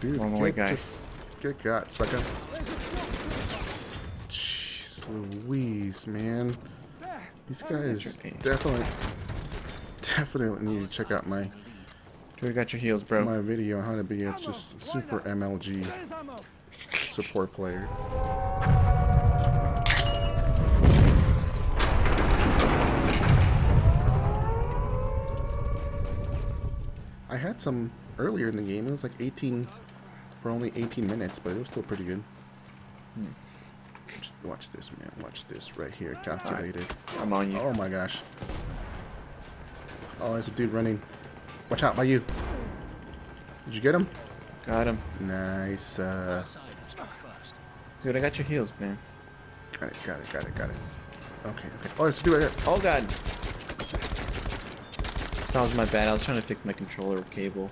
Dude, Wrong way, get, guy. just get got, sucker. Jeez Louise, man. These guys your definitely, definitely need to check out my Dude, got your heels, bro. my video on how to be a just super MLG support player. I had some earlier in the game. It was like 18 for only 18 minutes, but it was still pretty good. Just watch this, man. Watch this right here. Calculated. I'm on you. Oh my gosh. Oh, there's a dude running. Watch out by you. Did you get him? Got him. Nice. Uh, Dude, I got your heels, man. got it, got it, got it, got it. Okay, okay. Oh, there's a dude right here. Oh, God. That was my bad. I was trying to fix my controller cable.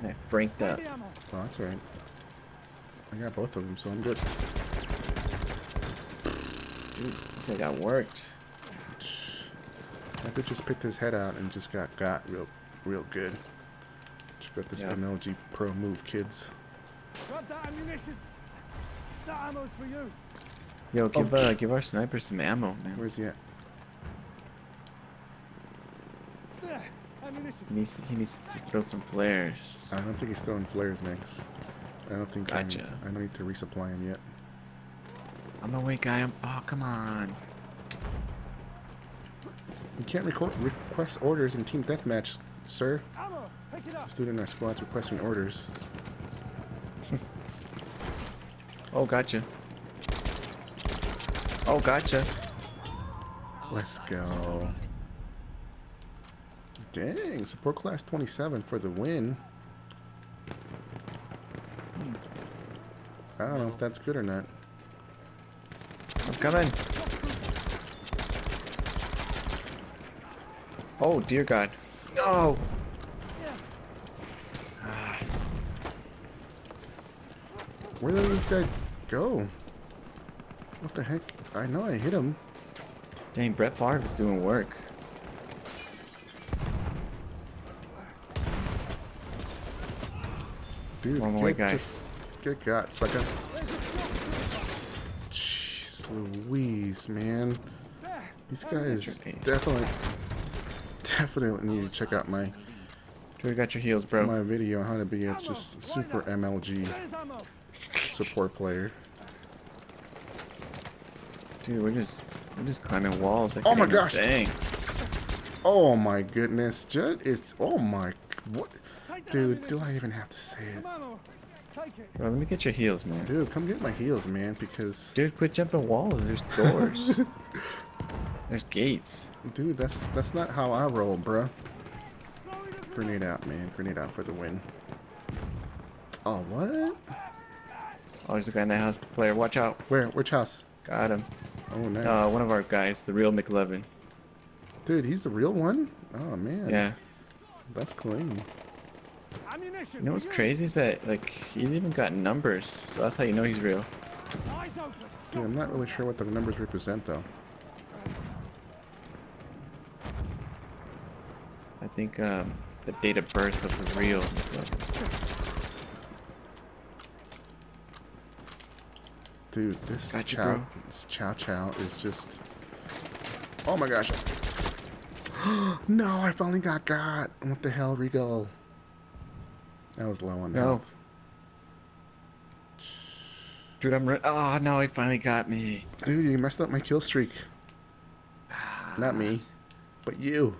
And I franked up. Oh, that's alright. I got both of them, so I'm good. Dude, this guy got worked. I could just picked his head out and just got got real, real good. Check out this Yeah. MLG Pro move, kids. Grab that ammunition. That ammo's for you. Yo, give Oh. uh, give our sniper some ammo, man. Where's he at? There. Ammunition. He needs he needs to throw some flares. I don't think he's throwing flares, Max. I don't think Gotcha. I'm, I don't need to resupply him yet. I'm away, guy. I'm, oh, come on. You can't record, request orders in Team Deathmatch, sir. Ammo. Pick it up. This dude in our squad's requesting orders. Oh, gotcha. Oh, gotcha. Let's go. Dang, support class 27 for the win. I don't know if that's good or not. I'm coming. Oh, dear God. No. Where did this guy go? What the heck? I know I hit him. dang, Brett Favre is doing work. Dude, Wrong get, way, guy. just get got, sucker. Jeez Louise, man. These guys your definitely, definitely need to check out my Dude, got your heels, bro. my video on how to be a just super MLG support player. Dude, we're just we're just climbing walls. Like Oh my gosh. Dang. Oh my goodness, Judd is. Oh my, what, Take that dude? Do. I even have to say it? Take it. Bro, let me get your heels, man. Dude, come get my heels, man, because Dude, quit jumping walls. There's doors. There's gates. dude, that's that's not how I roll, bruh. Grenade out, man. Grenade out for the win. Oh, what? Oh, there's a guy in that house. Player, watch out. Where? Which house? Got him. Oh, nice. Uh, one of our guys, the real McLevin. Dude, he's the real one? Oh, man. Yeah. That's clean. Ammunition. You know what's crazy is that like he's even got numbers, so that's how you know he's real. Yeah, I'm not really sure what the numbers represent, though. I think um, the date of birth of the real. Dude, this Gotcha, chow, bro. this chow chow is just. Oh my gosh! no, I finally got got. What the hell, Regal? That was low on No. health. Dude, I'm re- Oh no, he finally got me. Dude, you messed up my kill streak. Not me, but you.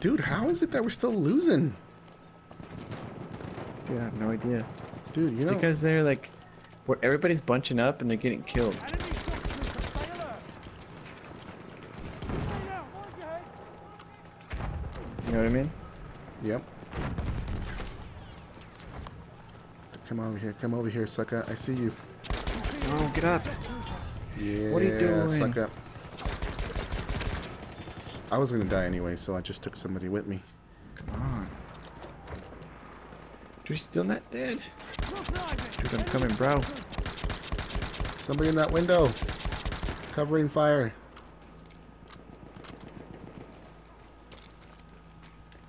Dude, how is it that we're still losing? Dude, I have no idea. Dude, you know. Because they're like, where everybody's bunching up and they're getting killed. Enemy shot. Stay alert. Stay out. Mind your head. You know what I mean? Yep. Come over here. Come over here, sucker. I see you. Oh, get up. Yeah, What are you doing? suck up. I was gonna die anyway, so I just took somebody with me. Come on. Dude, you're still not dead. Look like it. Dude, I'm coming, bro. Somebody in that window, covering fire.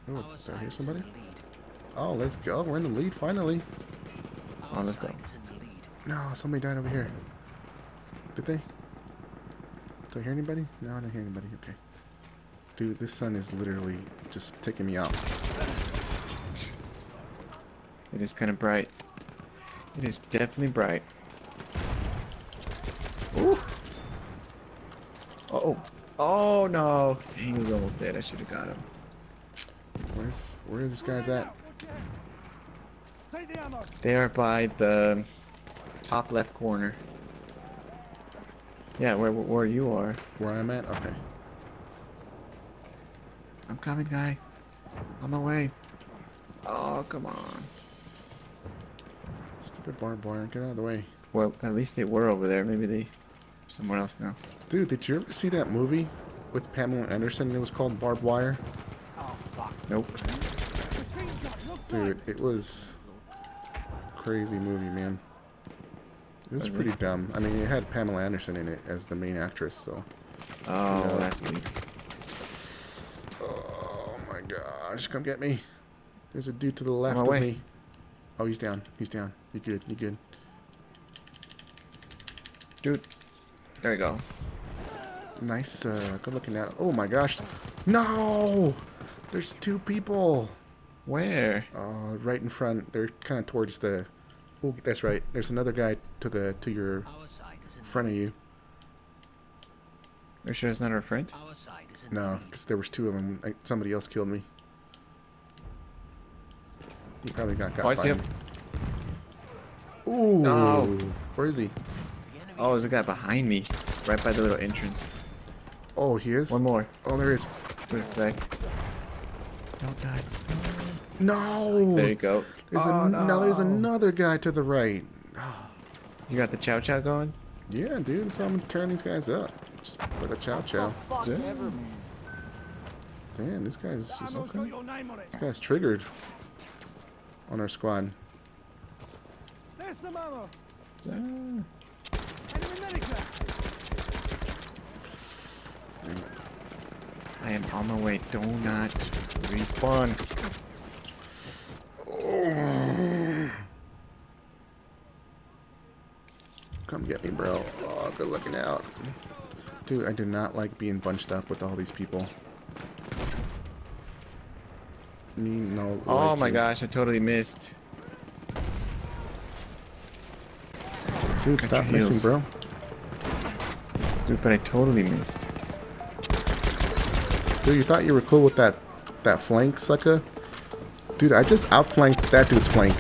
Oh, did I hear somebody? Oh, let's go. We're in the lead finally. Oh, let's go. No, somebody died over here. Did they? Do I hear anybody? No, I don't hear anybody. Okay. Dude, this sun is literally just taking me out. It is kind of bright. It is definitely bright. Ooh. Oh. Oh no. He was almost dead. I should have got him. Where's where are these guys at? Take the ammo. They are by the top left corner. Yeah, where where you are. Where I'm at? Okay. I'm coming, guy. On my way. Oh, come on. Stupid barbed wire. Get out of the way. Well, at least they were over there. Maybe they somewhere else now. Dude, did you ever see that movie with Pamela Anderson? It was called Barb Wire. Oh, fuck. Nope. Machine gun, look Dude, it was crazy movie, man. It was Was it? pretty dumb. I mean, it had Pamela Anderson in it as the main actress, so. Oh, that's weird. Oh my gosh, come get me. There's a dude to the left of way. me. Oh, he's down. He's down. You good? You good? Dude. There we go. Nice, uh, good looking out. Oh my gosh. No! There's two people. Where? Uh, right in front. They're kind of towards the. Oh, that's right. There's another guy to the to your Our side is in front of you. Are you sure it's not our friend? Our side is in No, because there was two of them. Like, somebody else killed me. He probably got got Oh, I see him. Ooh. No. Where is he? Oh, there's a guy behind me. Right by the little entrance. Oh, he is. One more. Oh, there is. Where's back? Don't die. No. There you go. There's oh, a, no. Now there's another guy to the right. You got the chow chow going? Yeah, dude. So I'm gonna turn these guys up. Just like a chow chow. Fuck Yeah. ever, man. Damn, this guy's The just. ammo's got your name on it. This guy's triggered. On our squad. There's some ammo. Ah. Enemy medic I am on my way. Do not respawn. Come get me, bro. Oh, good looking out. Dude, I do not like being bunched up with all these people. Me, no. Oh like my you. gosh, I totally missed. Dude, Got stop missing, bro. Dude, but I totally missed. Dude, you thought you were cool with that that flank, sucker? Dude, I just outflanked that dude's flank.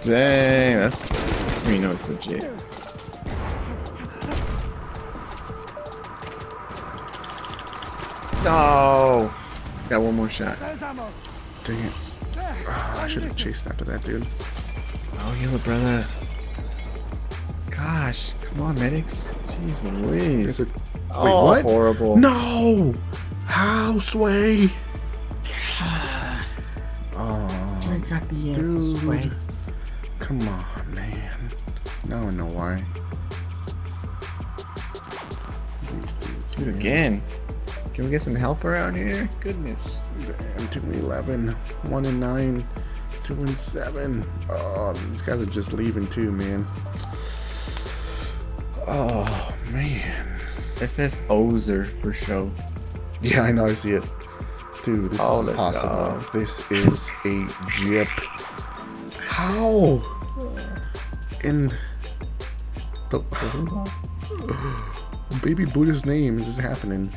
Dang, that's, that's when you know it's legit. No! He's got one more shot. There's. Dang it. Ah, I should have chased after that dude. Oh, yellow brother. Gosh, come on, medics. Jeez Louise. Is Wait, oh, what? horrible. No! How, Sway? Oh, I got the answer, dude. Sway. Come on, man. Now I know why. Dude, again. Can we get some help around here? Goodness. Damn, 2 and 11, 1 and 9, 2 and 7. Oh, these guys are just leaving too, man. Oh, man. It says Dozer for show. Yeah, I know, I see it. Dude, this Oh, is let's impossible. go. This is a jip. How? In the baby Buddha's name is this happening?